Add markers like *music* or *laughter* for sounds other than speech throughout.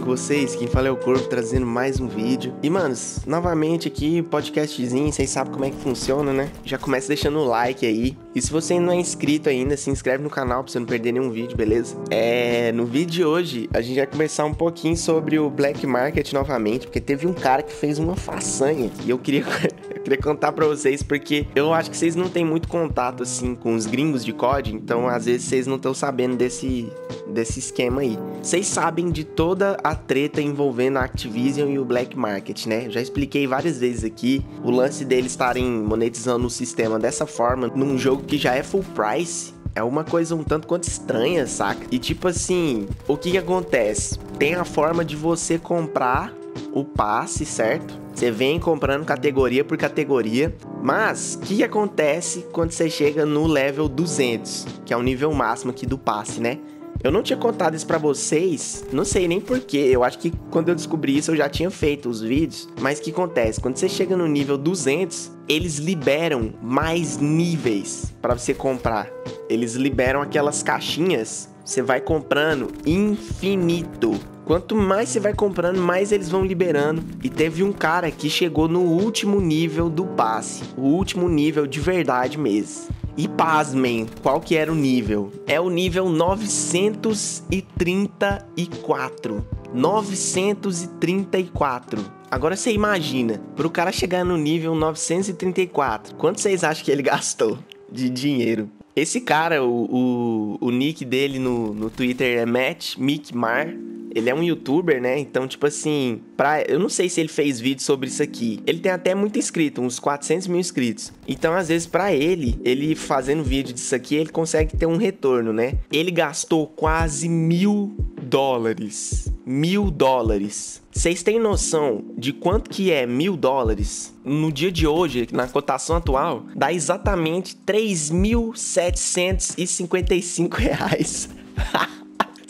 com vocês? Quem fala é o Corpo, trazendo mais um vídeo. E, manos, novamente aqui, podcastzinho, vocês sabem como é que funciona, né? Já começa deixando o like aí. E se você não é inscrito ainda, se inscreve no canal pra você não perder nenhum vídeo, beleza? É, no vídeo de hoje, a gente vai conversar um pouquinho sobre o Black Market novamente, porque teve um cara que fez uma façanha e eu queria... *laughs* eu queria contar pra vocês porque eu acho que vocês não têm muito contato assim com os gringos de COD, então às vezes vocês não estão sabendo desse, desse esquema aí. Vocês sabem de toda a treta envolvendo a Activision e o Black Market, né? Já expliquei várias vezes aqui o lance deles estarem monetizando o sistema dessa forma num jogo que já é full price. É uma coisa um tanto quanto estranha, saca? E tipo assim, o que que acontece? Tem a forma de você comprar o passe, certo? Você vem comprando categoria por categoria, mas o que, acontece quando você chega no level 200, que é o nível máximo aqui do passe, né? Eu não tinha contado isso para vocês, não sei nem porquê. Eu acho que quando eu descobri isso eu já tinha feito os vídeos. Mas o que acontece? Quando você chega no nível 200, eles liberam mais níveis para você comprar. Eles liberam aquelas caixinhas. Você vai comprando infinito. Quanto mais você vai comprando, mais eles vão liberando. E teve um cara que chegou no último nível do passe, o último nível de verdade mesmo. E pasmem, qual que era o nível? É o nível 934. 934. Agora você imagina, para o cara chegar no nível 934, quanto vocês acham que ele *laughs* gastou de dinheiro? Esse cara, o, o, o nick dele no, no Twitter é Matt Mick Mar. Ele é um youtuber, né? Então, tipo assim, pra... eu não sei se ele fez vídeo sobre isso aqui. Ele tem até muito inscrito, uns 400 mil inscritos. Então, às vezes, para ele, ele fazendo vídeo disso aqui, ele consegue ter um retorno, né? Ele gastou quase mil dólares. Mil dólares. Vocês têm noção de quanto que é mil dólares? No dia de hoje, na cotação atual, dá exatamente 3.755 reais. *laughs*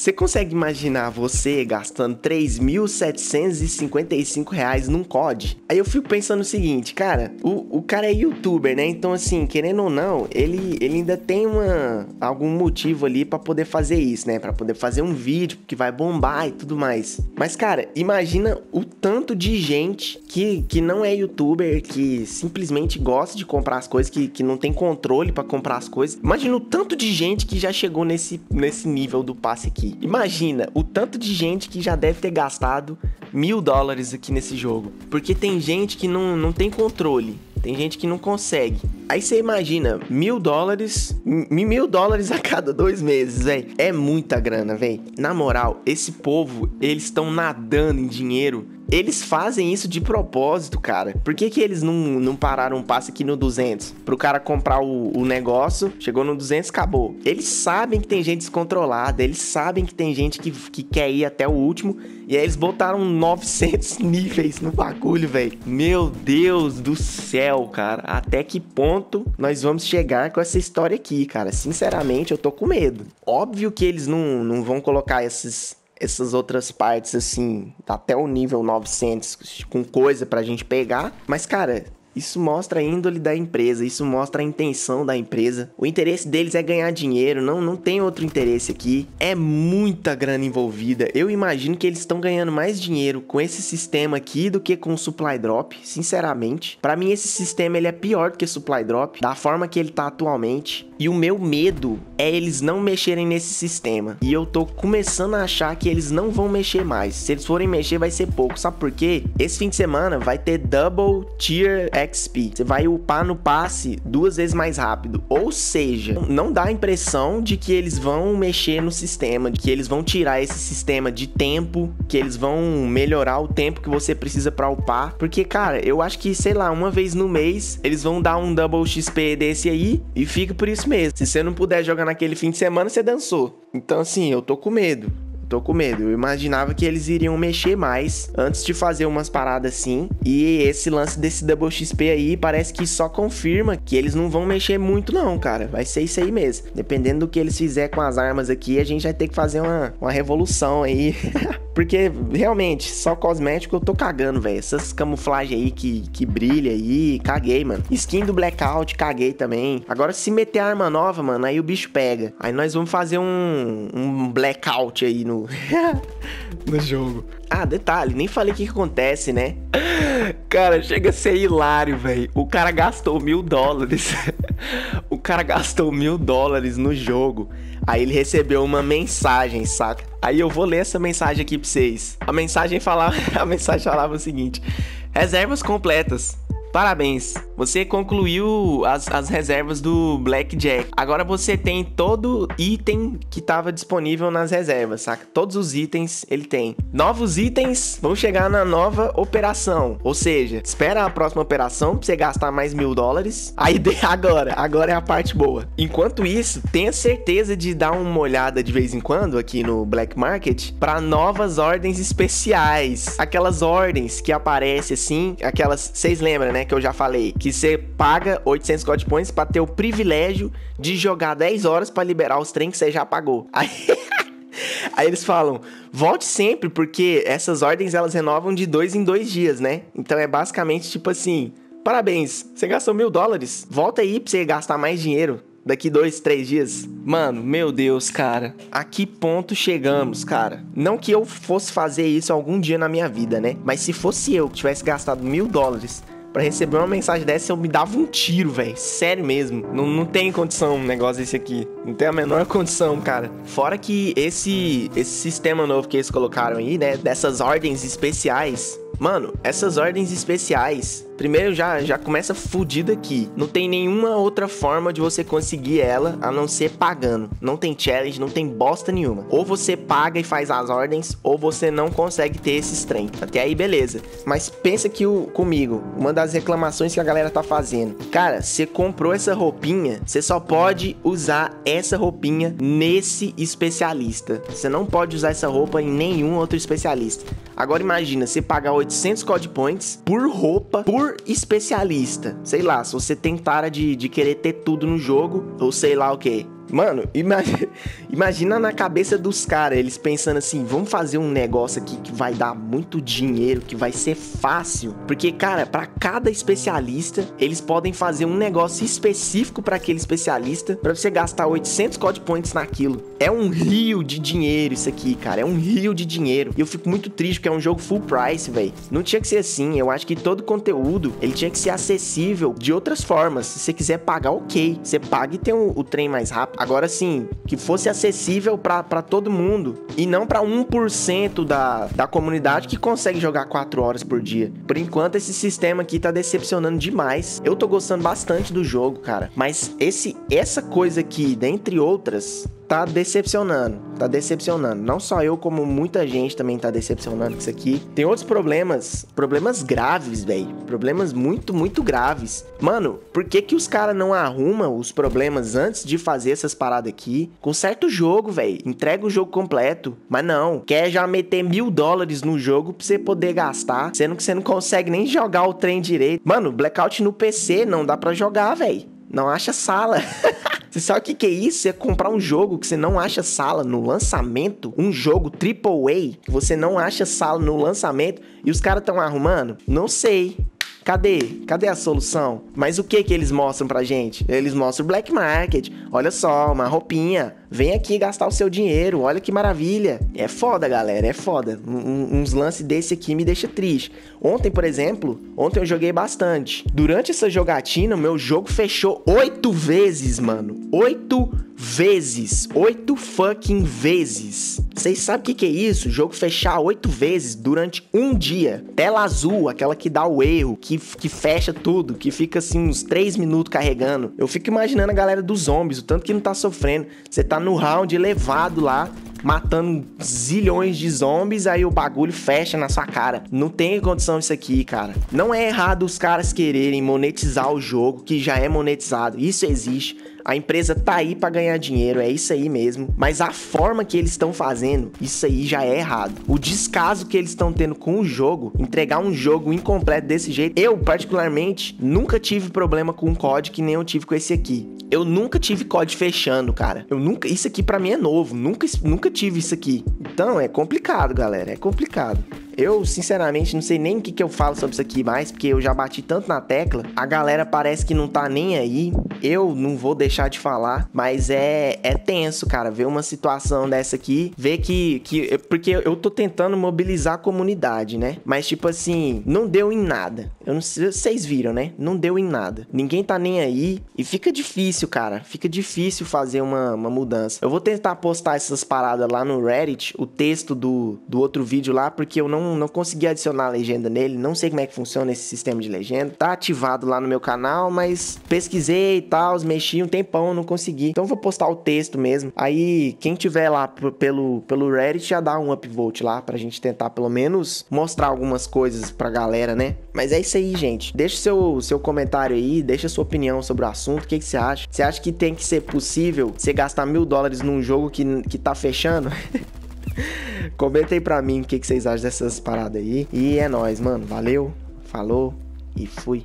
Você consegue imaginar você gastando 3.755 reais num COD? Aí eu fico pensando o seguinte, cara, o, o cara é youtuber, né? Então, assim, querendo ou não, ele, ele ainda tem uma, algum motivo ali para poder fazer isso, né? Para poder fazer um vídeo que vai bombar e tudo mais. Mas, cara, imagina o tanto de gente que, que não é youtuber, que simplesmente gosta de comprar as coisas, que, que não tem controle para comprar as coisas. Imagina o tanto de gente que já chegou nesse, nesse nível do passe aqui. Imagina o tanto de gente que já deve ter gastado mil dólares aqui nesse jogo. Porque tem gente que não, não tem controle. Tem gente que não consegue. Aí você imagina, mil dólares, mil dólares a cada dois meses, velho. É muita grana, velho. Na moral, esse povo, eles estão nadando em dinheiro eles fazem isso de propósito, cara. Por que, que eles não, não pararam um passe aqui no 200? Pro cara comprar o, o negócio, chegou no 200, acabou. Eles sabem que tem gente descontrolada, eles sabem que tem gente que, que quer ir até o último. E aí eles botaram 900 *laughs* níveis no bagulho, velho. Meu Deus do céu, cara. Até que ponto nós vamos chegar com essa história aqui, cara? Sinceramente, eu tô com medo. Óbvio que eles não, não vão colocar esses essas outras partes, assim, até o nível 900, com coisa pra gente pegar. Mas, cara, isso mostra a índole da empresa, isso mostra a intenção da empresa. O interesse deles é ganhar dinheiro, não, não tem outro interesse aqui. É muita grana envolvida. Eu imagino que eles estão ganhando mais dinheiro com esse sistema aqui do que com o supply drop, sinceramente. Para mim esse sistema ele é pior do que supply drop, da forma que ele tá atualmente. E o meu medo é eles não mexerem nesse sistema. E eu tô começando a achar que eles não vão mexer mais. Se eles forem mexer vai ser pouco, sabe por quê? Esse fim de semana vai ter double tier XP. Você vai upar no passe duas vezes mais rápido. Ou seja, não dá a impressão de que eles vão mexer no sistema, de que eles vão tirar esse sistema de tempo, que eles vão melhorar o tempo que você precisa para upar. Porque, cara, eu acho que, sei lá, uma vez no mês eles vão dar um double XP desse aí e fica por isso mesmo. Se você não puder jogar naquele fim de semana, você dançou. Então, assim, eu tô com medo tô com medo. Eu imaginava que eles iriam mexer mais antes de fazer umas paradas assim. E esse lance desse Double XP aí parece que só confirma que eles não vão mexer muito, não, cara. Vai ser isso aí mesmo. Dependendo do que eles fizer com as armas aqui, a gente vai ter que fazer uma, uma revolução aí. *laughs* Porque realmente, só cosmético eu tô cagando, velho. Essas camuflagens aí que, que brilha aí, caguei, mano. Skin do Blackout, caguei também. Agora, se meter arma nova, mano, aí o bicho pega. Aí nós vamos fazer um, um Blackout aí no, *laughs* no, jogo. Ah, detalhe, nem falei o que, que acontece, né? *laughs* Cara, chega a ser hilário, velho. O cara gastou mil dólares. *laughs* o cara gastou mil dólares no jogo. Aí ele recebeu uma mensagem, saca? Aí eu vou ler essa mensagem aqui pra vocês. A mensagem falava, a mensagem falava o seguinte: Reservas completas. Parabéns, você concluiu as, as reservas do Blackjack. Agora você tem todo item que estava disponível nas reservas, saca? Todos os itens ele tem. Novos itens vão chegar na nova operação. Ou seja, espera a próxima operação pra você gastar mais mil dólares. Aí *laughs* agora, agora é a parte boa. Enquanto isso, tenha certeza de dar uma olhada de vez em quando aqui no Black Market para novas ordens especiais. Aquelas ordens que aparecem assim, aquelas. Vocês lembram, né? Né, que eu já falei, que você paga 800 God Points para ter o privilégio de jogar 10 horas para liberar os trem que você já pagou. *laughs* Aí, aí eles falam, volte sempre, porque essas ordens elas renovam de dois em dois dias, né? Então é basicamente tipo assim, parabéns, você gastou mil dólares, volta aí pra você gastar mais dinheiro daqui dois, três dias. Mano, meu Deus, cara. A que ponto chegamos, cara? Não que eu fosse fazer isso algum dia na minha vida, né? Mas se fosse eu que tivesse gastado mil dólares Pra receber uma mensagem dessa, eu me dava um tiro, velho. Sério mesmo. Não, não tem condição um negócio desse aqui. Não tem a menor condição, cara. Fora que esse, esse sistema novo que eles colocaram aí, né? Dessas ordens especiais. Mano, essas ordens especiais Primeiro já, já começa fudido aqui. Não tem nenhuma outra forma de você conseguir ela a não ser pagando. Não tem challenge, não tem bosta nenhuma. Ou você paga e faz as ordens, ou você não consegue ter esses trem. Até aí, beleza. Mas pensa que o, comigo, uma das reclamações que a galera tá fazendo. Cara, você comprou essa roupinha, você só pode usar essa roupinha nesse especialista. Você não pode usar essa roupa em nenhum outro especialista. Agora imagina, você pagar 800 code points por roupa, por especialista. Sei lá, se você tem tara de, de querer ter tudo no jogo, ou sei lá o que. Mano, imagina, *laughs* imagina na cabeça dos caras, eles pensando assim: vamos fazer um negócio aqui que vai dar muito dinheiro, que vai ser fácil. Porque, cara, para cada especialista, eles podem fazer um negócio específico para aquele especialista, para você gastar 800 code points naquilo. É um rio de dinheiro isso aqui, cara. É um rio de dinheiro. E eu fico muito triste porque é um jogo full price, velho. Não tinha que ser assim. Eu acho que todo conteúdo ele tinha que ser acessível de outras formas. Se você quiser pagar, ok. Você paga e tem o, o trem mais rápido Agora sim, que fosse acessível para todo mundo e não para 1% da, da comunidade que consegue jogar 4 horas por dia. Por enquanto, esse sistema aqui tá decepcionando demais. Eu tô gostando bastante do jogo, cara, mas esse essa coisa aqui, dentre outras, tá decepcionando. Tá decepcionando. Não só eu, como muita gente também tá decepcionando com isso aqui. Tem outros problemas, problemas graves, velho. Problemas muito, muito graves. Mano, por que que os caras não arrumam os problemas antes de fazer essas paradas aqui? Com certo jogo, velho. Entrega o jogo completo. Mas não, quer já meter mil dólares no jogo pra você poder gastar, sendo que você não consegue nem jogar o trem direito. Mano, Blackout no PC não dá pra jogar, velho. Não acha sala. *laughs* Você sabe o que, que é isso? É comprar um jogo que você não acha sala no lançamento, um jogo AAA que você não acha sala no lançamento e os caras estão arrumando? Não sei. Cadê? Cadê a solução? Mas o que que eles mostram pra gente? Eles mostram o black market. Olha só, uma roupinha. Vem aqui gastar o seu dinheiro. Olha que maravilha. É foda, galera. É foda. Um, uns lances desse aqui me deixa triste. Ontem, por exemplo, ontem eu joguei bastante. Durante essa jogatina, meu jogo fechou oito vezes, mano. Oito vezes. Oito fucking vezes. Vocês sabem o que, que, é isso? O jogo fechar oito vezes durante um dia. Tela azul, aquela que dá o erro, que, que fecha tudo, que fica assim uns três minutos carregando. Eu fico imaginando a galera dos zombies, o tanto que não tá sofrendo. Você tá no round elevado lá, matando zilhões de zombies, aí o bagulho fecha na sua cara. Não tem condição isso aqui, cara. Não é errado os caras quererem monetizar o jogo, que já é monetizado. Isso existe. A empresa tá aí para ganhar dinheiro, é isso aí mesmo. Mas a forma que eles estão fazendo, isso aí já é errado. O descaso que eles estão tendo com o jogo, entregar um jogo incompleto desse jeito, eu particularmente nunca tive problema com o COD que nem eu tive com esse aqui. Eu nunca tive COD fechando, cara. Eu nunca, isso aqui para mim é novo, nunca nunca tive isso aqui. Então é complicado, galera, é complicado. Eu, sinceramente, não sei nem o que, que eu falo sobre isso aqui mais, porque eu já bati tanto na tecla. A galera parece que não tá nem aí. Eu não vou deixar de falar, mas é, é tenso, cara, ver uma situação dessa aqui, ver que, que. Porque eu tô tentando mobilizar a comunidade, né? Mas, tipo assim, não deu em nada. Eu não sei, vocês viram, né? Não deu em nada. Ninguém tá nem aí. E fica difícil, cara. Fica difícil fazer uma, uma mudança. Eu vou tentar postar essas paradas lá no Reddit, o texto do, do outro vídeo lá, porque eu não, não consegui adicionar a legenda nele. Não sei como é que funciona esse sistema de legenda. Tá ativado lá no meu canal, mas pesquisei e tal, mexi um tempão, não consegui. Então vou postar o texto mesmo. Aí, quem tiver lá pelo, pelo Reddit já dá um upvote lá pra gente tentar pelo menos mostrar algumas coisas pra galera, né? Mas é isso aí, gente. Deixa seu, seu comentário aí, deixa sua opinião sobre o assunto. O que, que você acha? Você acha que tem que ser possível você gastar mil dólares num jogo que, que tá fechando? *laughs* Comenta aí pra mim o que, que vocês acham dessas paradas aí. E é nóis, mano. Valeu, falou e fui.